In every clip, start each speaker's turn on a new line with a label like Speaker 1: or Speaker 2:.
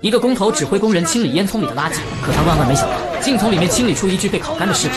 Speaker 1: 一个工头指挥工人清理烟囱里的垃圾，可他万万没想到，竟从里面清理出一具被烤干的尸体。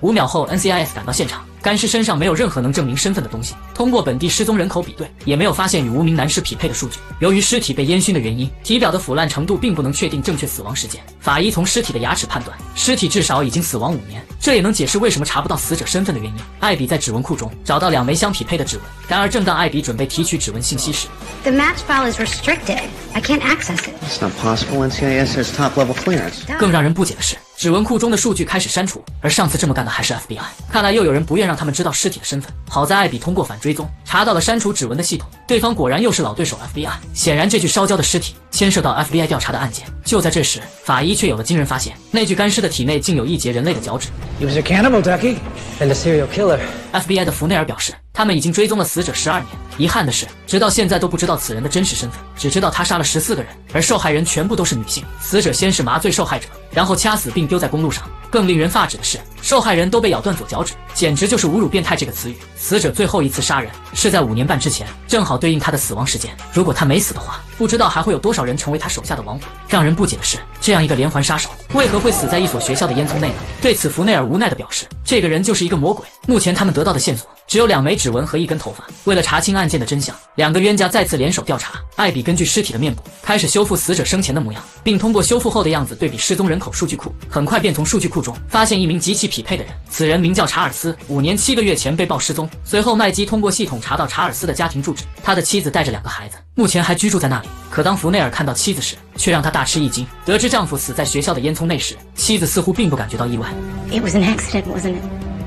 Speaker 1: 五秒后，NCIS 赶到现场。干尸身上没有任何能证明身份的东西，通过本地失踪人口比对，也没有发现与无名男尸匹配的数据。由于尸体被烟熏的原因，体表的腐烂程度并不能确定正确死亡时间。法医从尸体的牙齿判断，尸体至少已经死亡五年，这也能解释为什么查不到死者身份的原因。艾比在指纹库中找到两枚相匹配的指纹，然而正当艾比准备提取指纹信息时
Speaker 2: ，The match file is restricted. I can't access it.
Speaker 3: It's not possible. NCIS has top level clearance.
Speaker 1: 更让人不解的是。指纹库中的数据开始删除，而上次这么干的还是 FBI。看来又有人不愿让他们知道尸体的身份。好在艾比通过反追踪查到了删除指纹的系统，对方果然又是老对手 FBI。显然这具烧焦的尸体牵涉到 FBI 调查的案件。就在这时，法医却有了惊人发现：那具干尸的体内竟有一截人类的脚趾。
Speaker 4: He was a cannibal, Ducky, and a serial killer.
Speaker 1: FBI 的福内尔表示，他们已经追踪了死者十二年。遗憾的是，直到现在都不知道此人的真实身份，只知道他杀了十四个人，而受害人全部都是女性。死者先是麻醉受害者，然后掐死并丢在公路上。更令人发指的是，受害人都被咬断左脚趾，简直就是侮辱“变态”这个词语。死者最后一次杀人是在五年半之前，正好对应他的死亡时间。如果他没死的话，不知道还会有多少人成为他手下的亡魂。让人不解的是，这样一个连环杀手为何会死在一所学校的烟囱内呢？对此，福内尔无奈地表示，这个人就是一个魔鬼。目前他们得到的线索。只有两枚指纹和一根头发。为了查清案件的真相，两个冤家再次联手调查。艾比根据尸体的面部开始修复死者生前的模样，并通过修复后的样子对比失踪人口数据库，很快便从数据库中发现一名极其匹配的人。此人名叫查尔斯，五年七个月前被曝失踪。随后麦基通过系统查到查尔斯的家庭住址，他的妻子带着两个孩子，目前还居住在那里。可当福内尔看到妻子时，却让他大吃一惊。得知丈夫死在学校的烟囱内时，妻子似乎并不感觉到意外。
Speaker 2: It was an accident, wasn't it?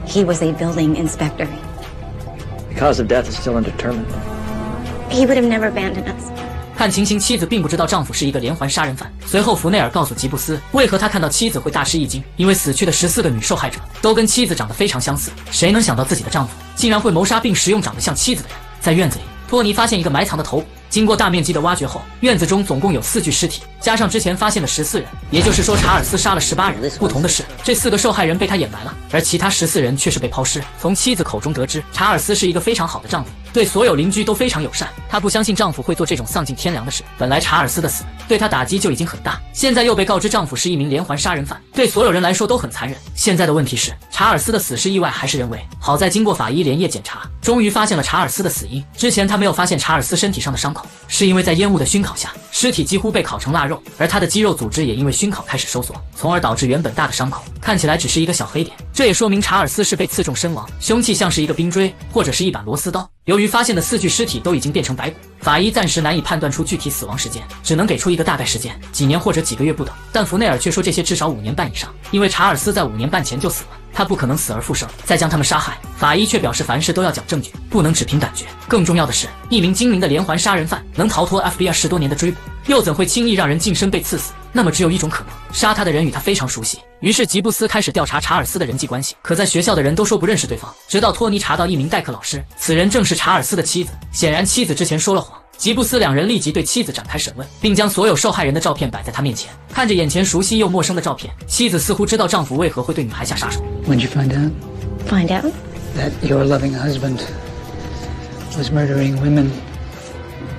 Speaker 2: He was a building inspector.
Speaker 4: Cause of death is still undetermined.
Speaker 2: He would have never abandoned us.
Speaker 1: 看情形，妻子并不知道丈夫是一个连环杀人犯。随后，福内尔告诉吉布斯，为何他看到妻子会大吃一惊，因为死去的十四个女受害者都跟妻子长得非常相似。谁能想到自己的丈夫竟然会谋杀并食用长得像妻子的人？在院子里，托尼发现一个埋藏的头骨。经过大面积的挖掘后，院子中总共有四具尸体，加上之前发现的十四人，也就是说查尔斯杀了十八人。不同的是，这四个受害人被他掩埋了，而其他十四人却是被抛尸。从妻子口中得知，查尔斯是一个非常好的丈夫，对所有邻居都非常友善。她不相信丈夫会做这种丧尽天良的事。本来查尔斯的死对她打击就已经很大，现在又被告知丈夫是一名连环杀人犯，对所有人来说都很残忍。现在的问题是，查尔斯的死是意外还是人为？好在经过法医连夜检查，终于发现了查尔斯的死因。之前他没有发现查尔斯身体上的伤口。是因为在烟雾的熏烤下，尸体几乎被烤成腊肉，而他的肌肉组织也因为熏烤开始收缩，从而导致原本大的伤口看起来只是一个小黑点。这也说明查尔斯是被刺中身亡，凶器像是一个冰锥或者是一把螺丝刀。由于发现的四具尸体都已经变成白骨，法医暂时难以判断出具体死亡时间，只能给出一个大概时间，几年或者几个月不等。但福内尔却说这些至少五年半以上，因为查尔斯在五年半前就死了。他不可能死而复生，再将他们杀害。法医却表示，凡事都要讲证据，不能只凭感觉。更重要的是，一名精明的连环杀人犯能逃脱 FBI 十多年的追捕，又怎会轻易让人近身被刺死？那么只有一种可能，杀他的人与他非常熟悉。于是吉布斯开始调查查尔斯的人际关系，可在学校的人都说不认识对方，直到托尼查到一名代课老师，此人正是查尔斯的妻子。显然妻子之前说了谎。吉布斯两人立即对妻子展开审问，并将所有受害人的照片摆在他面前。看着眼前熟悉又陌生的照片，妻子似乎知道丈夫为何会对女孩下杀手。
Speaker 4: When you find out,
Speaker 2: find out
Speaker 4: that your loving husband was murdering women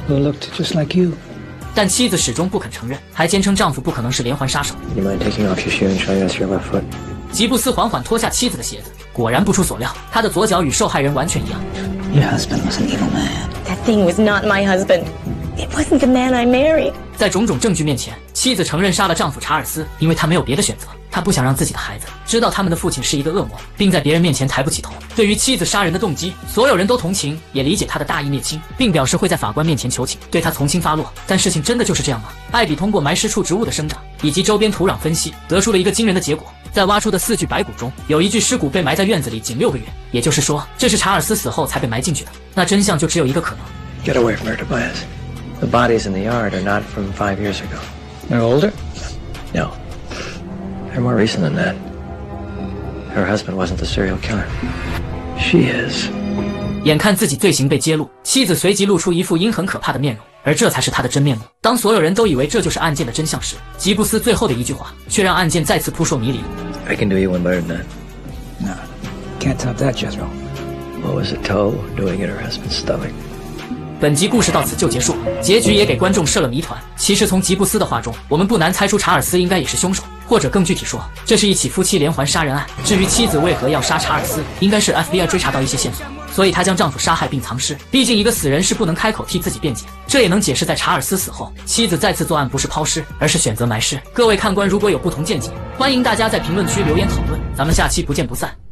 Speaker 4: who looked just like you.
Speaker 1: 但妻子始终不肯承认，还坚称丈夫不可能是连环杀手。吉布斯缓缓脱下妻子的鞋子，果然不出所料，他的左脚与受害人完全一样。
Speaker 4: Your husband was an evil man.
Speaker 2: That thing was not my husband. It wasn't the man I married.
Speaker 1: 在种种证据面前，妻子承认杀了丈夫查尔斯，因为她没有别的选择。她不想让自己的孩子知道他们的父亲是一个恶魔，并在别人面前抬不起头。对于妻子杀人的动机，所有人都同情，也理解她的大义灭亲，并表示会在法官面前求情，对她从轻发落。但事情真的就是这样吗？艾比通过埋尸处植物的生长以及周边土壤分析，得出了一个惊人的结果：在挖出的四具白骨中，有一具尸骨被埋在院子里仅六个月，也就是说，这是查尔斯死后才被埋进去的。那真相就只有一个可能。
Speaker 4: Get away from her, Tobias. The bodies in the yard are not from five years ago. They're older? No. They're more recent than that. Her husband wasn't the serial killer. She is.
Speaker 1: 眼看自己罪行被揭露，妻子随即露出一副阴狠可怕的面容，而这才是她的真面目。当所有人都以为这就是案件的真相时，吉布斯最后的一句话却让案件再次扑朔迷离。
Speaker 4: I can do you one better than that. No, can't top that, Jethro. What was a toe doing in her husband's stomach?
Speaker 1: 本集故事到此就结束，结局也给观众设了谜团。其实从吉布斯的话中，我们不难猜出查尔斯应该也是凶手，或者更具体说，这是一起夫妻连环杀人案。至于妻子为何要杀查尔斯，应该是 FBI 追查到一些线索，所以她将丈夫杀害并藏尸。毕竟一个死人是不能开口替自己辩解，这也能解释在查尔斯死后，妻子再次作案不是抛尸，而是选择埋尸。各位看官如果有不同见解，欢迎大家在评论区留言讨论，咱们下期不见不散。